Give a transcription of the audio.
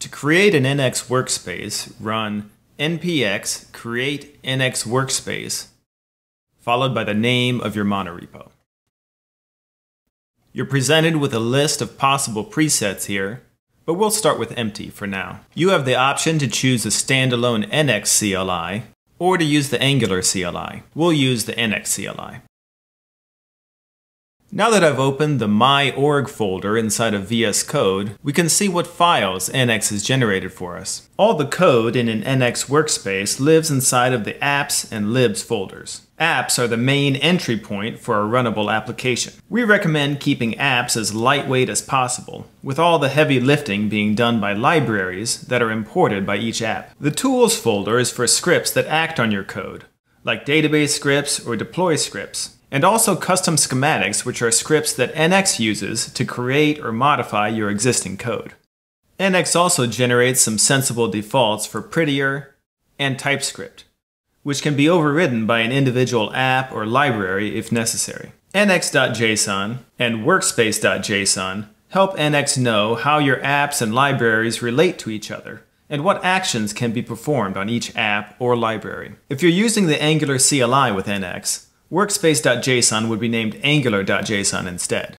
To create an NX workspace, run npx create NX workspace, followed by the name of your monorepo. You're presented with a list of possible presets here, but we'll start with empty for now. You have the option to choose a standalone NX CLI or to use the Angular CLI. We'll use the NX CLI. Now that I've opened the my.org folder inside of VS Code, we can see what files NX has generated for us. All the code in an NX workspace lives inside of the apps and libs folders. Apps are the main entry point for a runnable application. We recommend keeping apps as lightweight as possible, with all the heavy lifting being done by libraries that are imported by each app. The tools folder is for scripts that act on your code, like database scripts or deploy scripts and also custom schematics, which are scripts that NX uses to create or modify your existing code. NX also generates some sensible defaults for Prettier and TypeScript, which can be overridden by an individual app or library if necessary. NX.json and Workspace.json help NX know how your apps and libraries relate to each other and what actions can be performed on each app or library. If you're using the Angular CLI with NX, Workspace.json would be named Angular.json instead.